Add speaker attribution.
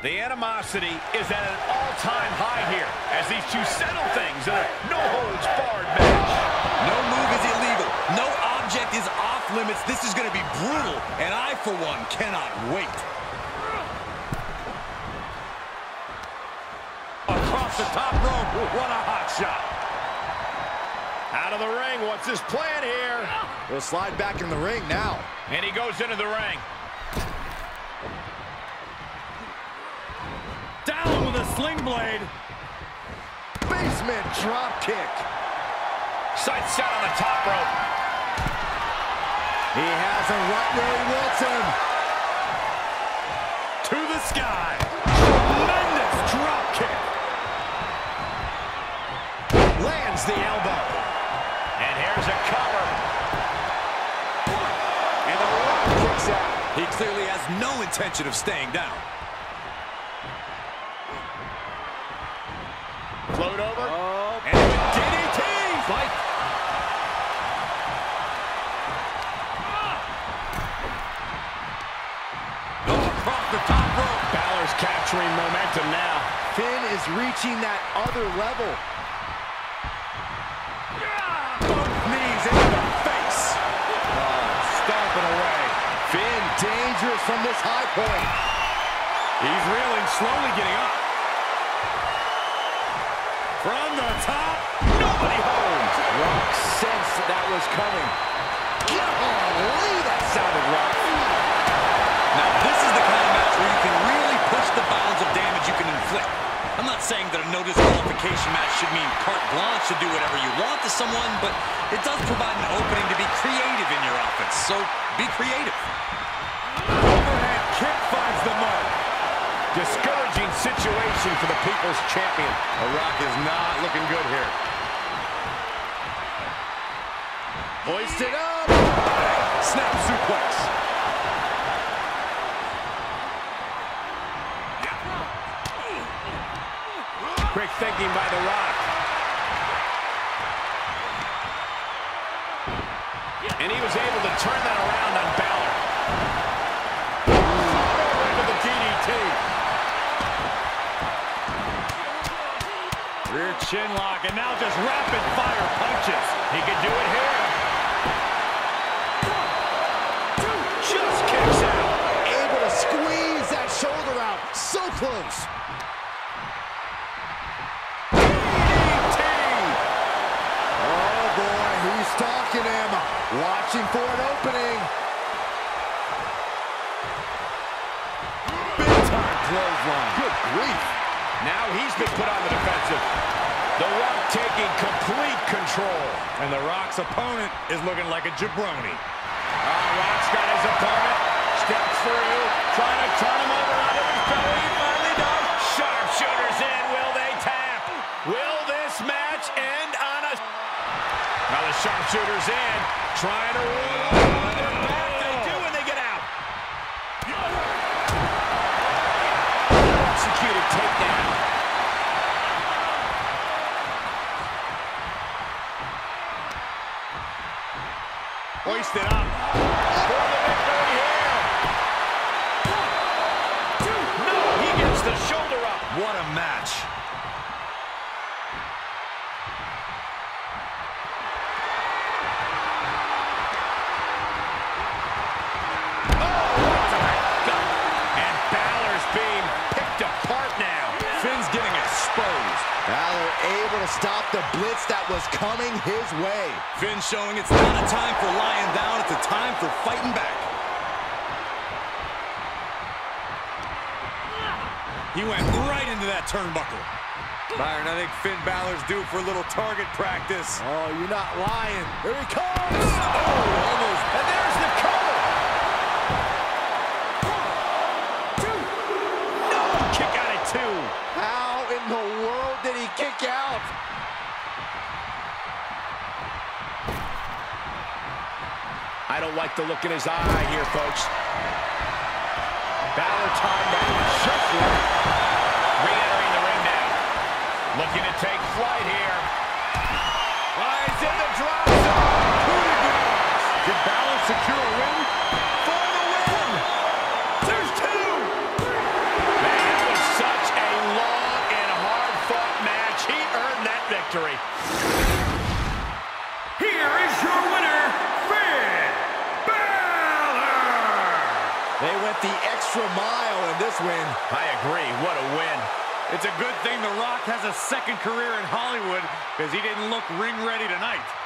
Speaker 1: The animosity is at an all-time high here as these two settle things in a no-holds-barred match.
Speaker 2: No move is illegal. No object is off limits. This is going to be brutal, and I, for one, cannot wait.
Speaker 1: Across the top rope, what a hot shot. Out of the ring, what's his plan here?
Speaker 3: He'll slide back in the ring now.
Speaker 1: And he goes into the ring.
Speaker 4: Sling blade.
Speaker 3: Basement drop kick.
Speaker 1: Sight set on the top rope.
Speaker 3: He has a right where him.
Speaker 4: To the sky. Tremendous drop kick.
Speaker 1: Lands the elbow. And here's a cover. And the rock kicks out.
Speaker 2: He clearly has no intention of staying down.
Speaker 1: Float over.
Speaker 3: Oh.
Speaker 1: And a DDT.
Speaker 3: Fight. Ah.
Speaker 2: Across the top rope.
Speaker 1: Balor's capturing momentum now.
Speaker 3: Finn is reaching that other level.
Speaker 1: Both knees into the face. Oh, stomping away.
Speaker 3: Finn dangerous from this high point.
Speaker 4: He's reeling, slowly getting up. From the top.
Speaker 1: Nobody holds.
Speaker 3: Rock sensed that was coming. Golly, that sounded rough.
Speaker 2: Now, this is the kind of match where you can really push the bounds of damage you can inflict. I'm not saying that a no disqualification match should mean carte blanche to do whatever you want to someone, but it does provide an opening to be creative in your offense. So be creative.
Speaker 1: Overhead kick finds the mark. Discouraging situation for the People's Champion. The Rock is not looking good here.
Speaker 3: Hoisted up.
Speaker 1: Snap suplex. Quick thinking by The Rock. And he was able to turn that around on
Speaker 4: and now just rapid fire punches.
Speaker 1: He can do it here. Just kicks out.
Speaker 3: Able to squeeze that shoulder out. So close.
Speaker 1: DDT.
Speaker 3: Oh, boy, he's stalking him. Watching for an opening.
Speaker 1: Big time clothesline.
Speaker 3: Good grief.
Speaker 1: Now he's been put on the defensive. The Rock taking complete control.
Speaker 4: And The Rock's opponent is looking like a jabroni.
Speaker 1: Uh, Rock's got his opponent. Steps through. Trying to turn him over onto his belly. He finally does. Sharpshooters in. Will they tap? Will this match end on a... Now the sharpshooter's in. Trying to Hoisted up. For the victory here. No, he gets the shoulder up.
Speaker 2: What a match.
Speaker 3: Stop the blitz that was coming his way.
Speaker 2: Finn showing it's not a time for lying down, it's a time for fighting back. He went right into that turnbuckle.
Speaker 4: Byron, I think Finn Balor's due for a little target practice.
Speaker 3: Oh, you're not lying. Here he comes.
Speaker 1: Oh, almost. And there's the cover. No, kick out at two.
Speaker 3: How in the world did he kick out?
Speaker 1: I don't like the look in his eye here, folks. Balor time out swiftly. Re-entering the ring now. Looking to take flight here. Lies in the drop zone. Coup de grace.
Speaker 4: Did Balor secure a win?
Speaker 1: For the win. There's two. Man, it was such
Speaker 5: a long and hard-fought match. He
Speaker 3: earned that victory. Here is the extra mile in this win.
Speaker 1: I agree. What a win.
Speaker 2: It's a good thing The Rock has a second career in Hollywood because he didn't look ring ready tonight.